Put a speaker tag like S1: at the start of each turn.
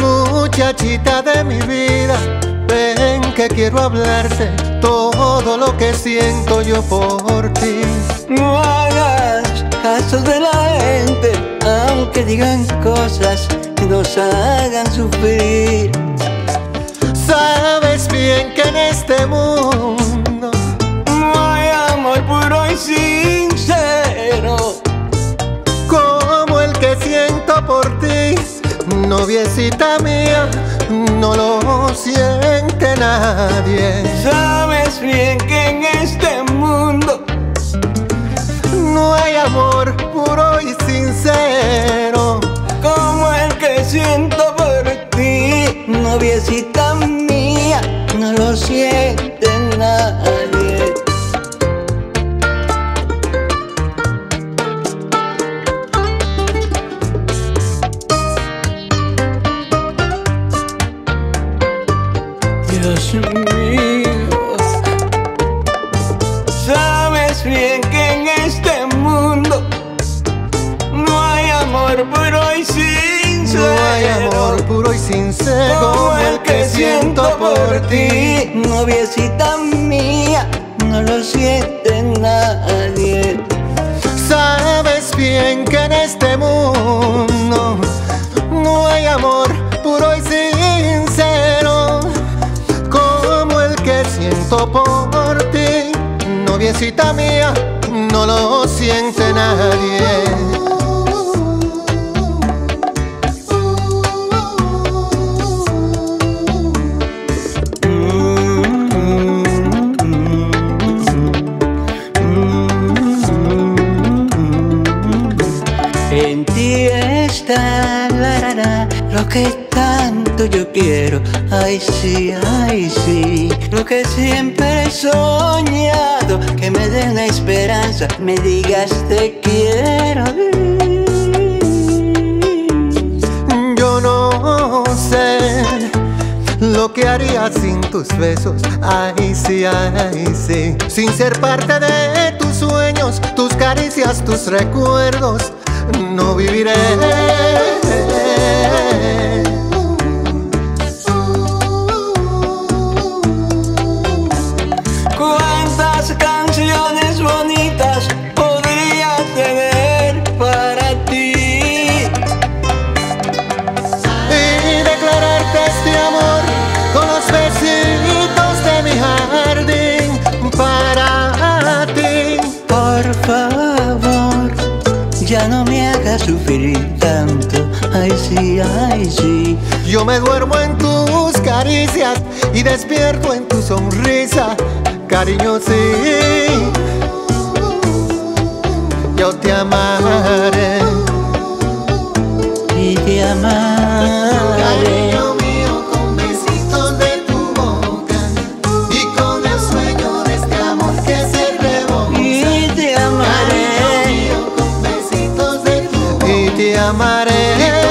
S1: Muchachita de mi vida, ven que quiero hablarte todo lo que siento yo por ti.
S2: No hagas caso de la gente, digan cosas que nos hagan sufrir.
S1: Sabes bien que en este mundo
S2: no hay amor puro y sincero
S1: como el que siento por ti, noviecita mía, no lo siente nadie.
S2: Sabes bien que en este mundo
S1: no hay amor puro y sincero
S2: siente nadie. Dios mío, sabes bien que en este mundo no hay amor puro y sincero.
S1: Amor. puro y sincero
S2: como el que siento por ti, noviecita mía, no lo siente nadie.
S1: Sabes bien que en este mundo no hay amor puro y sincero. Como el que siento por ti, noviecita mía, no lo siente nadie.
S2: En ti está la, la, lo que tanto yo quiero. Ay, sí, ay, sí. Lo que siempre he soñado. Que me den la esperanza, me digas te quiero.
S1: Yo no sé lo que haría sin tus besos. Ay, sí, ay, sí. Sin ser parte de tus sueños, tus caricias, tus recuerdos, viviré.
S2: Ya no me hagas sufrir tanto. Ay, sí, ay, sí.
S1: Yo me duermo en tus caricias y despierto en tu sonrisa, cariño, sí. Yo te amaré. Te amaré.